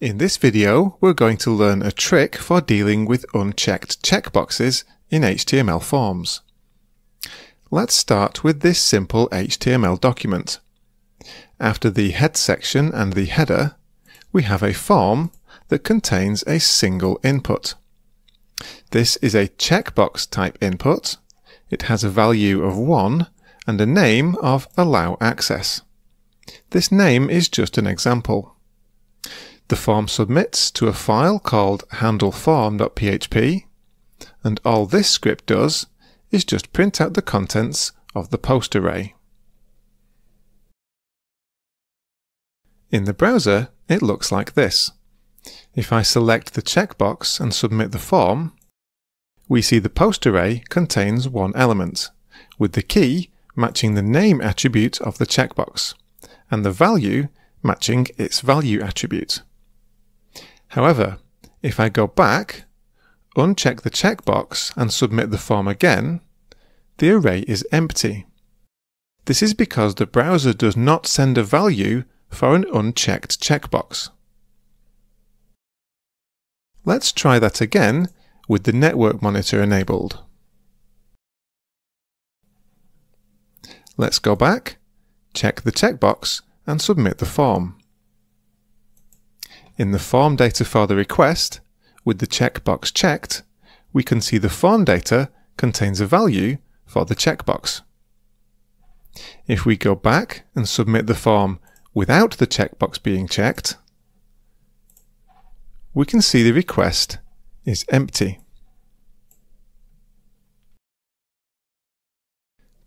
In this video, we're going to learn a trick for dealing with unchecked checkboxes in HTML forms. Let's start with this simple HTML document. After the head section and the header, we have a form that contains a single input. This is a checkbox type input. It has a value of 1 and a name of allow access. This name is just an example. The form submits to a file called handleform.php, and all this script does is just print out the contents of the post array. In the browser, it looks like this. If I select the checkbox and submit the form, we see the post array contains one element, with the key matching the name attribute of the checkbox, and the value matching its value attribute. However, if I go back, uncheck the checkbox and submit the form again, the array is empty. This is because the browser does not send a value for an unchecked checkbox. Let's try that again with the network monitor enabled. Let's go back, check the checkbox and submit the form. In the form data for the request, with the checkbox checked, we can see the form data contains a value for the checkbox. If we go back and submit the form without the checkbox being checked, we can see the request is empty.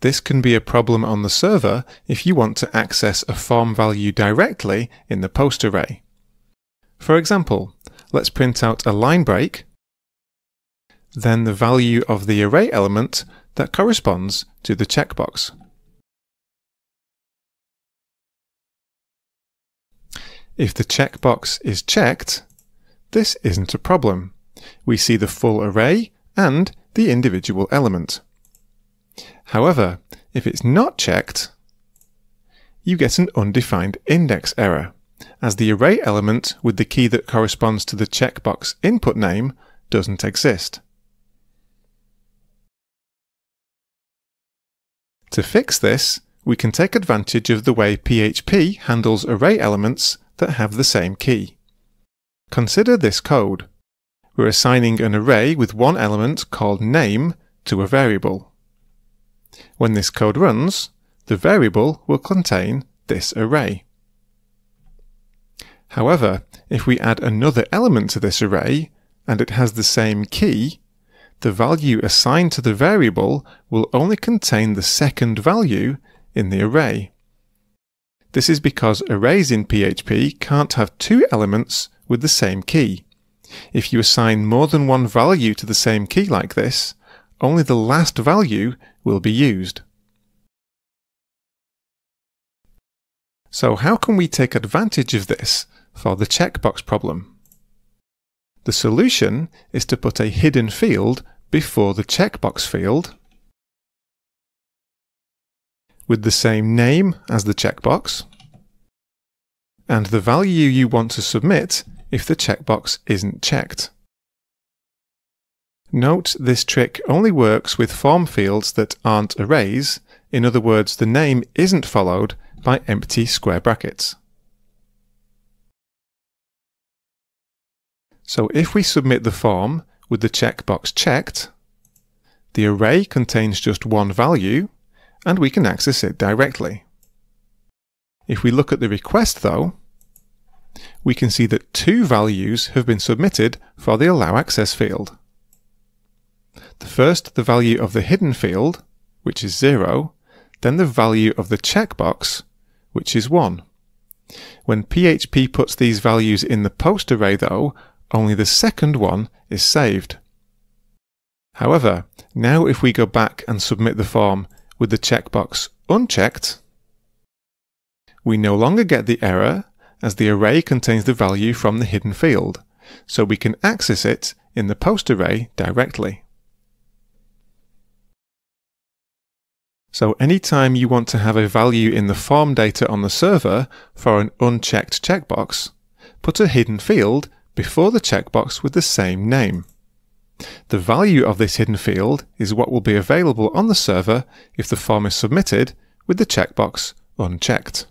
This can be a problem on the server if you want to access a form value directly in the post array. For example, let's print out a line break, then the value of the array element that corresponds to the checkbox. If the checkbox is checked, this isn't a problem. We see the full array and the individual element. However, if it's not checked, you get an undefined index error as the array element with the key that corresponds to the checkbox input name doesn't exist. To fix this, we can take advantage of the way PHP handles array elements that have the same key. Consider this code. We're assigning an array with one element called name to a variable. When this code runs, the variable will contain this array. However, if we add another element to this array, and it has the same key, the value assigned to the variable will only contain the second value in the array. This is because arrays in PHP can't have two elements with the same key. If you assign more than one value to the same key like this, only the last value will be used. So how can we take advantage of this for the checkbox problem. The solution is to put a hidden field before the checkbox field with the same name as the checkbox and the value you want to submit if the checkbox isn't checked. Note this trick only works with form fields that aren't arrays, in other words the name isn't followed by empty square brackets. So if we submit the form with the checkbox checked, the array contains just one value, and we can access it directly. If we look at the request though, we can see that two values have been submitted for the Allow Access field. The first, the value of the hidden field, which is 0, then the value of the checkbox, which is 1. When PHP puts these values in the post array though, only the second one is saved. However, now if we go back and submit the form with the checkbox unchecked, we no longer get the error as the array contains the value from the hidden field, so we can access it in the post array directly. So anytime you want to have a value in the form data on the server for an unchecked checkbox, put a hidden field before the checkbox with the same name. The value of this hidden field is what will be available on the server if the form is submitted with the checkbox unchecked.